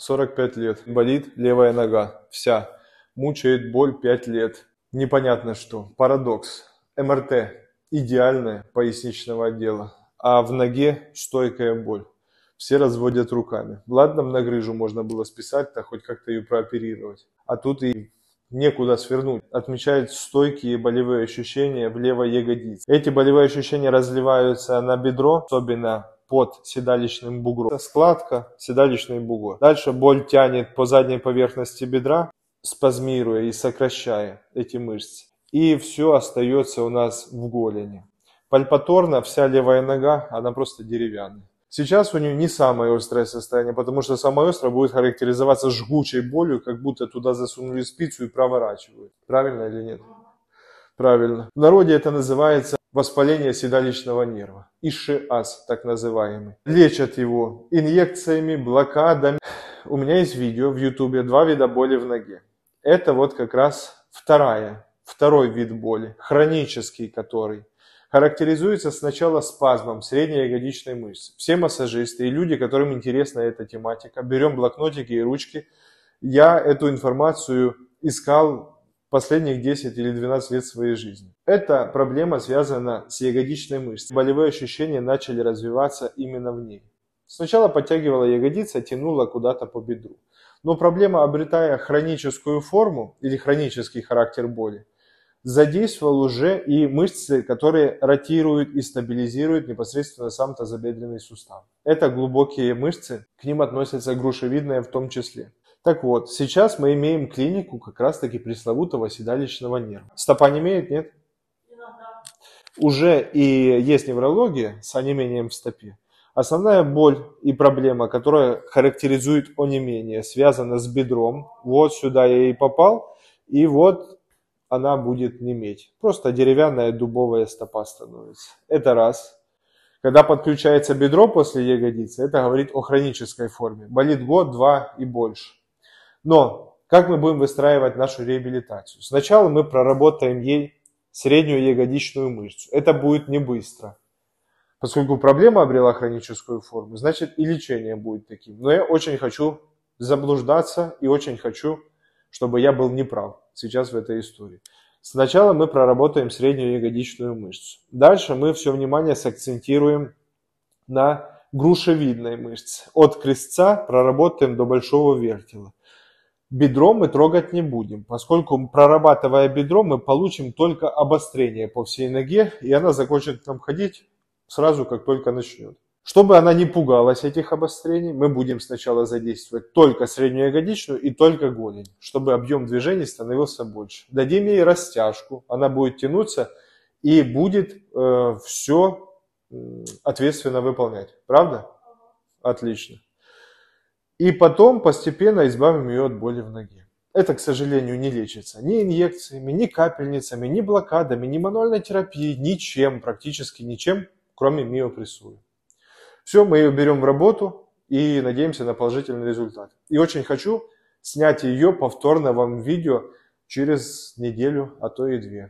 45 лет. Болит левая нога. Вся. Мучает боль 5 лет. Непонятно что. Парадокс. МРТ. Идеальное поясничного отдела. А в ноге стойкая боль. Все разводят руками. Ладно, на грыжу можно было списать, то хоть как-то ее прооперировать. А тут и некуда свернуть. Отмечают стойкие болевые ощущения в левой ягодице. Эти болевые ощущения разливаются на бедро, особенно под седалищным бугром. Складка, седалищный бугор. Дальше боль тянет по задней поверхности бедра, спазмируя и сокращая эти мышцы. И все остается у нас в голени. Пальпаторно вся левая нога, она просто деревянная. Сейчас у нее не самое острое состояние, потому что самое острое будет характеризоваться жгучей болью, как будто туда засунули спицу и проворачивают. Правильно или нет? Правильно. В народе это называется воспаление седалищного нерва, ишиаз так называемый. Лечат его инъекциями, блокадами. У меня есть видео в ютубе, два вида боли в ноге. Это вот как раз вторая, второй вид боли, хронический который. Характеризуется сначала спазмом средней ягодичной мышцы. Все массажисты и люди, которым интересна эта тематика, берем блокнотики и ручки. Я эту информацию искал последних 10 или 12 лет своей жизни. Эта проблема связана с ягодичной мышцей. Болевые ощущения начали развиваться именно в ней. Сначала подтягивала ягодица, тянула куда-то по бедру. Но проблема, обретая хроническую форму или хронический характер боли, задействовал уже и мышцы, которые ротируют и стабилизируют непосредственно сам тазобедренный сустав. Это глубокие мышцы, к ним относятся грушевидные в том числе. Так вот, сейчас мы имеем клинику как раз-таки пресловутого седалищного нерва. Стопа не имеет, нет? Уже и есть неврология с онемением в стопе. Основная боль и проблема, которая характеризует онемение, связана с бедром. Вот сюда я и попал, и вот она будет неметь. Просто деревянная дубовая стопа становится. Это раз. Когда подключается бедро после ягодицы, это говорит о хронической форме. Болит год, два и больше. Но как мы будем выстраивать нашу реабилитацию? Сначала мы проработаем ей среднюю ягодичную мышцу. Это будет не быстро. Поскольку проблема обрела хроническую форму, значит и лечение будет таким. Но я очень хочу заблуждаться и очень хочу, чтобы я был неправ сейчас в этой истории. Сначала мы проработаем среднюю ягодичную мышцу. Дальше мы все внимание сакцентируем на грушевидной мышце. От крестца проработаем до большого вертела. Бедро мы трогать не будем, поскольку прорабатывая бедро, мы получим только обострение по всей ноге, и она закончит нам ходить сразу, как только начнет. Чтобы она не пугалась этих обострений, мы будем сначала задействовать только среднюю ягодичную и только голень, чтобы объем движений становился больше. Дадим ей растяжку, она будет тянуться и будет э, все ответственно выполнять. Правда? Отлично. И потом постепенно избавим ее от боли в ноге. Это, к сожалению, не лечится ни инъекциями, ни капельницами, ни блокадами, ни мануальной терапией, ничем, практически ничем, кроме миопрессуры. Все, мы ее берем в работу и надеемся на положительный результат. И очень хочу снять ее повторно вам в видео через неделю, а то и две.